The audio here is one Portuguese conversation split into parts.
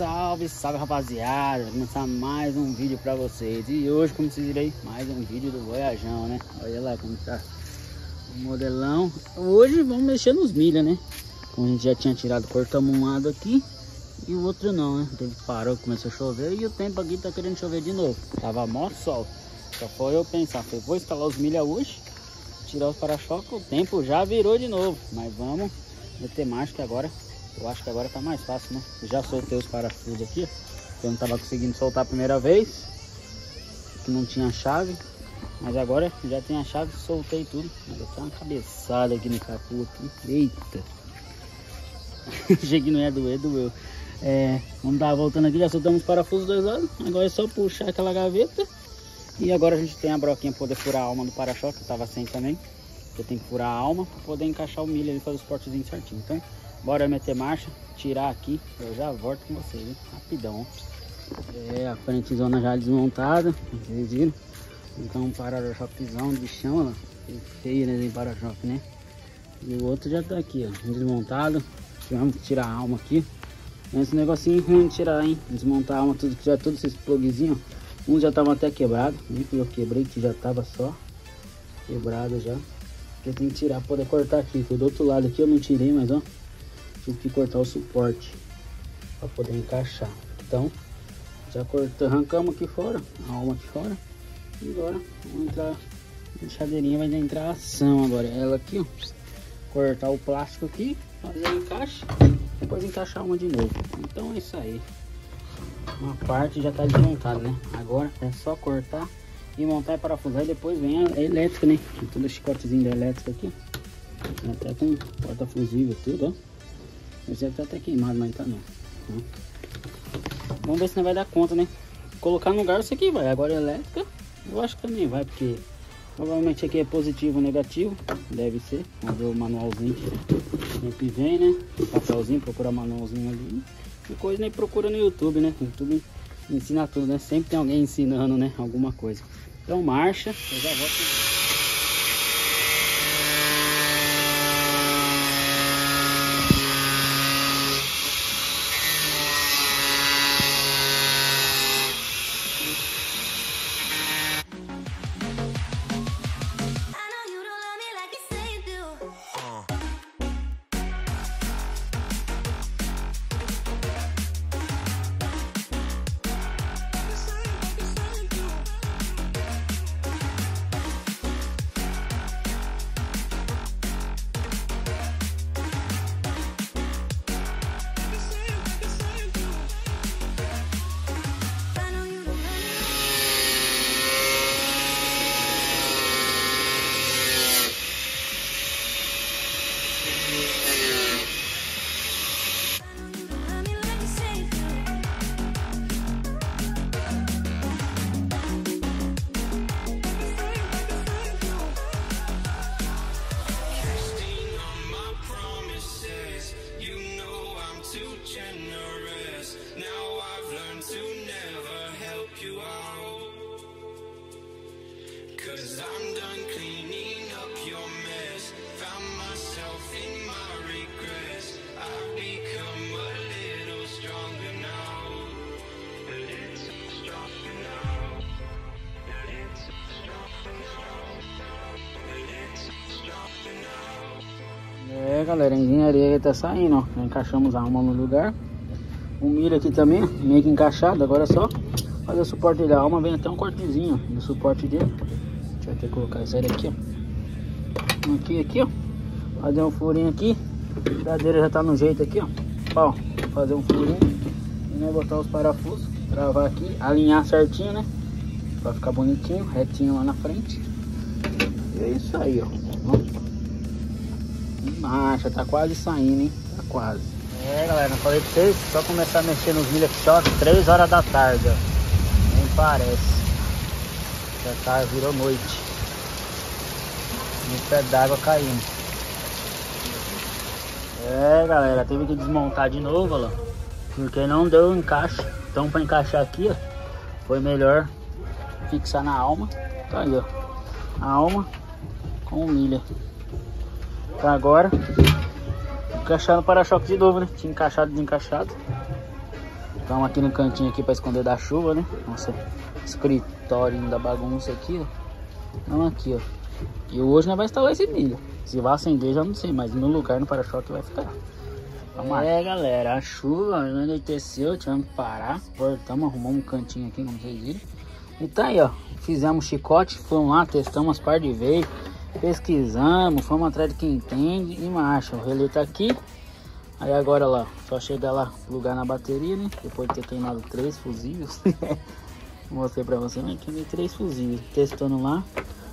Salve, salve rapaziada, Vou começar mais um vídeo pra vocês. E hoje, como vocês viram aí, mais um vídeo do Voyajão, né? Olha lá como tá o modelão. Hoje vamos mexer nos milha, né? Como a gente já tinha tirado, cortamos um lado aqui E o outro não, né? Parou, começou a chover E o tempo aqui tá querendo chover de novo. Tava mó sol. Só foi eu pensar, falei, vou instalar os milha hoje Tirar os para-choques, o tempo já virou de novo. Mas vamos meter marcha que agora eu acho que agora tá mais fácil, né? Já soltei os parafusos aqui, eu não tava conseguindo soltar a primeira vez, que não tinha chave. Mas agora já tem a chave, soltei tudo. Agora tá uma cabeçada aqui no capô aqui. Eita! Achei que não ia doer, doeu. É, vamos dar voltando aqui, já soltamos os parafusos dois lados. Agora é só puxar aquela gaveta. E agora a gente tem a broquinha para poder furar a alma do para-choque, que tava sem também. Eu tenho que furar a alma para poder encaixar o milho ali e fazer os portezinhos certinho. Então, Bora meter marcha, tirar aqui, eu já volto com vocês, hein? rapidão. É, a frentezona já desmontada, vocês viram? Então um para-choquezão de chão, ó, feio né, para-choque, né? E o outro já tá aqui, ó, desmontado. Vamos tirar a alma aqui. Esse negocinho ruim de tirar, hein? Desmontar a alma, tudo que já todos esses plugzinhos. Uns já estavam até quebrados, nem que eu quebrei, que já tava só quebrado já. Eu tenho que tirar, poder cortar aqui. Foi do outro lado aqui, eu não tirei, mas ó tive que cortar o suporte para poder encaixar. Então, já cortamos, arrancamos aqui fora, a alma aqui fora. E agora vamos entrar, a enxadeirinha vai entrar a ação agora. Ela aqui, ó, cortar o plástico aqui, fazer o encaixe, depois encaixar uma de novo. Então é isso aí. Uma parte já está desmontada, né? Agora é só cortar e montar e parafusar e depois vem a elétrica, né? Todo chicotezinho da elétrica aqui. Até com porta fusível tudo, ó. Esse deve estar até queimado, mas tá não. Vamos ver se não vai dar conta, né? Colocar no lugar isso aqui vai. Agora elétrica, eu acho que também vai, porque provavelmente aqui é positivo ou negativo. Deve ser. Vamos ver o manualzinho sempre vem, né? papelzinho, procurar manualzinho ali. E coisa nem procura no YouTube, né? YouTube ensina tudo, né? Sempre tem alguém ensinando, né? Alguma coisa. Então marcha, eu já volto. Galera, a engenharia tá saindo, ó. Já encaixamos a alma no lugar O milho aqui também, meio que encaixado, agora é só fazer o suporte da alma, vem até um cortezinho do suporte dele vai ter que colocar isso aqui, ó. Aqui, aqui, ó. Fazer um furinho aqui. A cadeira já tá no jeito aqui, ó. Ó, fazer um furinho. E né, botar os parafusos. Travar aqui, alinhar certinho, né? Pra ficar bonitinho, retinho lá na frente. E é isso aí, ó. ó. Marcha, tá quase saindo, hein? Tá quase. É, galera, falei pra vocês, só começar a mexer nos milha shot 3 horas da tarde, ó. Nem parece. Já tá, virou noite. E o pé d'água caindo. É, galera, teve que desmontar de novo, ó. Porque não deu encaixe. Então, para encaixar aqui, ó, foi melhor fixar na alma. Tá aí, ó. A alma com milha. Agora, encaixar no para-choque de novo, né? Tinha encaixado, desencaixado. Estamos aqui no cantinho aqui para esconder da chuva, né? Nossa, escritório da bagunça aqui, ó. Então aqui, ó. E hoje nós vamos instalar esse milho. Se vai acender já não sei, mas no lugar no para-choque vai ficar. Vamos é, galera, a chuva anoiteceu, tivemos que parar. Cortamos, arrumamos um cantinho aqui, como vocês viram. E tá aí, ó. Fizemos chicote, fomos lá, testamos as par de vez, pesquisamos, fomos atrás de quem entende e marcha. O relé tá aqui. Aí agora lá, só chegar lá, plugar na bateria, né? Depois de ter queimado três fusíveis. Mostrei pra você, né? Queimei três fusíveis. Testando lá.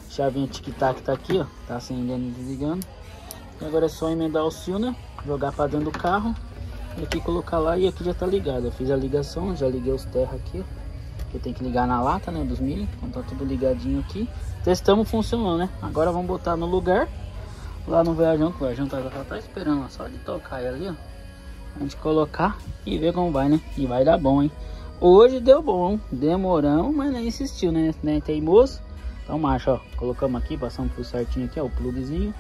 Chavinha tic-tac tá aqui, ó. Tá acendendo e desligando. E agora é só emendar o fio, né? Jogar pra dentro do carro. E aqui colocar lá e aqui já tá ligado. Eu fiz a ligação, já liguei os terra aqui, ó. Que tem que ligar na lata, né? Dos milho. Então tá tudo ligadinho aqui. Testamos, funcionou, né? Agora vamos botar no lugar lá no viajão, que o viajão tá, tá, tá esperando ó, só de tocar ali, ó. A gente colocar e ver como vai, né? E vai dar bom, hein? Hoje deu bom, demoramos, mas nem insistiu, né? Nem teimoso. Então marcha, ó. Colocamos aqui, passamos por certinho aqui, ó, o plugzinho.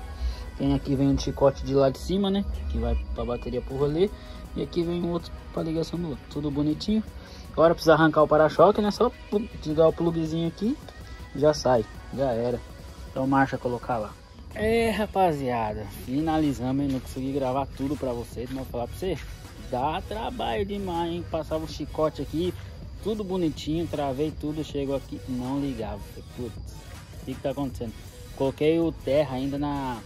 Tem aqui vem um chicote de lá de cima, né? Que vai pra bateria pro rolê. E aqui vem outro pra ligação do outro. Tudo bonitinho. Agora precisa arrancar o para-choque, né? Só desligar o plugzinho aqui, já sai. Já era. Então marcha colocar lá. É, rapaziada, finalizamos, hein? Não consegui gravar tudo pra vocês, mas vou falar pra você, dá trabalho demais, hein? Passava o chicote aqui, tudo bonitinho, travei tudo, chegou aqui, não ligava. Putz, o que que tá acontecendo? Coloquei o terra ainda na,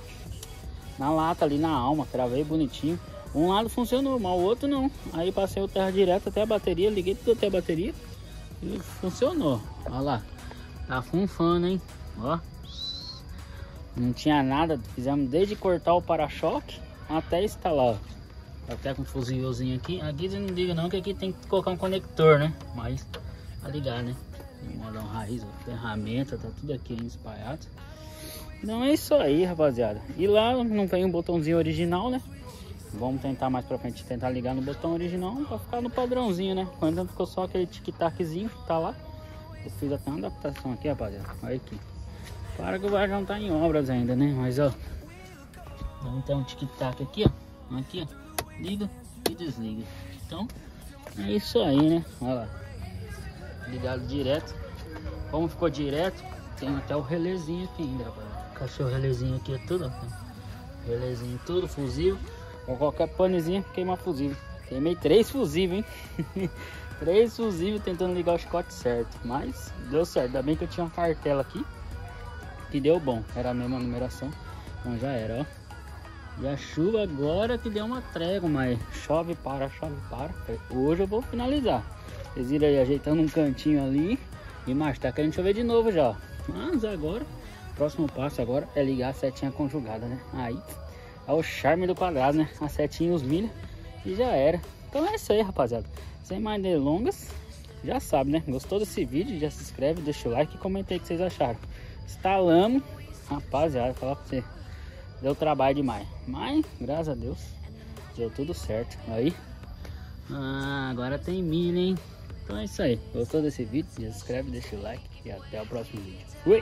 na lata ali, na alma, travei bonitinho. Um lado funcionou, mas o outro não. Aí passei o terra direto até a bateria, liguei tudo até a bateria e funcionou. Olha lá, tá funfando, hein? Ó. Não tinha nada, fizemos desde cortar o para-choque até instalar. Até com um fuzilzinho aqui. Aqui você não liga não, que aqui tem que colocar um conector, né? Mas pra ligar, né? Um raiz, ferramenta, tá tudo aqui espalhado. Então é isso aí, rapaziada. E lá não tem um botãozinho original, né? Vamos tentar mais pra frente, tentar ligar no botão original pra ficar no padrãozinho, né? Quando ficou só aquele tic-taczinho que tá lá. Eu fiz até uma adaptação aqui, rapaziada. Olha aqui. Para que o não tá em obras ainda, né? Mas ó, vamos ter um tic-tac aqui, ó. Aqui, ó. Liga e desliga. Então, é isso aí, né? Olha lá. Ligado direto. Como ficou direto, tem até o relezinho aqui ainda, rapaz. Cachorro relezinho aqui é tudo, ó. Relezinho tudo, fusível. Com qualquer panezinho, queimar fusível. Queimei três fusíveis, hein? três fusíveis tentando ligar o chicote certo. Mas deu certo. Ainda bem que eu tinha uma cartela aqui que deu bom. Era a mesma numeração. Então já era, ó. E a chuva agora que deu uma trégua, mas chove, para, chove, para. Hoje eu vou finalizar. Vocês viram aí ajeitando um cantinho ali. E mais, tá querendo chover de novo já. Mas agora, próximo passo agora é ligar a setinha conjugada, né? Aí é o charme do quadrado, né? A setinha os milho e já era. Então é isso aí, rapaziada. Sem mais delongas, já sabe, né? Gostou desse vídeo? Já se inscreve, deixa o like e comenta aí o que vocês acharam. Instalamos. Rapaziada, falar pra você. Deu trabalho demais. Mas, graças a Deus, deu tudo certo. Aí. Ah, agora tem milho, hein? Então é isso aí. Gostou desse vídeo? Se inscreve, deixa o like e até o próximo vídeo. Fui!